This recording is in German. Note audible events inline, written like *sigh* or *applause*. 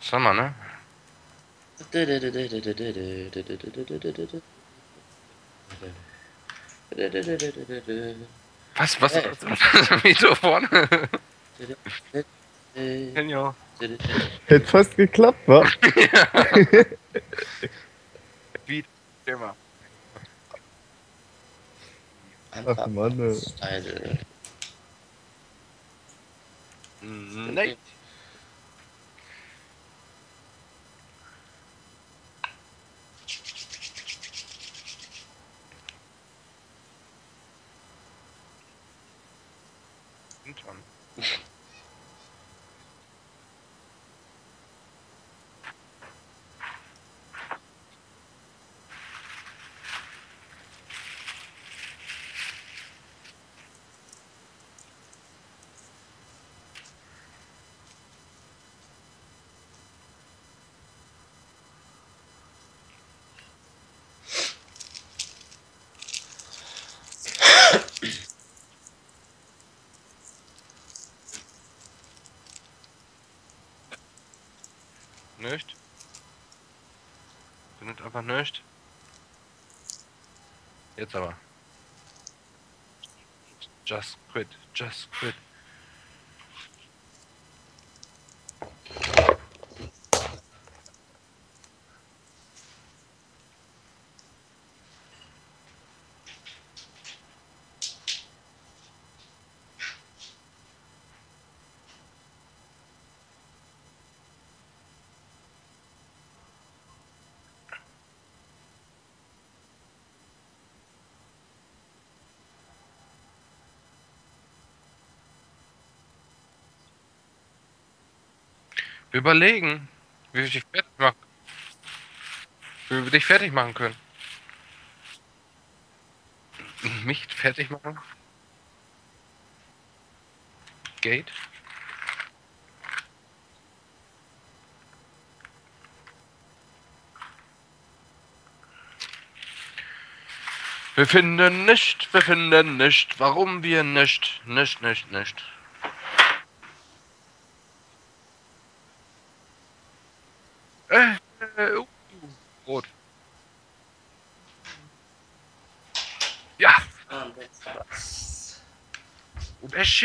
Sag ne? Was, was, was, was, Mikrofon? Hätte fast geklappt, wa? *laughs* *laughs* Wie immer. Ach Mann. Style. Nein. Nicht? Findet einfach nicht. Jetzt aber. Just quit, just quit. Wir überlegen, wie wir dich fertig machen. Wie wir dich fertig machen können. Mich fertig machen? Gate? Wir finden nicht, wir finden nicht, warum wir nicht, nicht, nicht, nicht. É, é eu. Ouro. Yeah. Tá. O Best.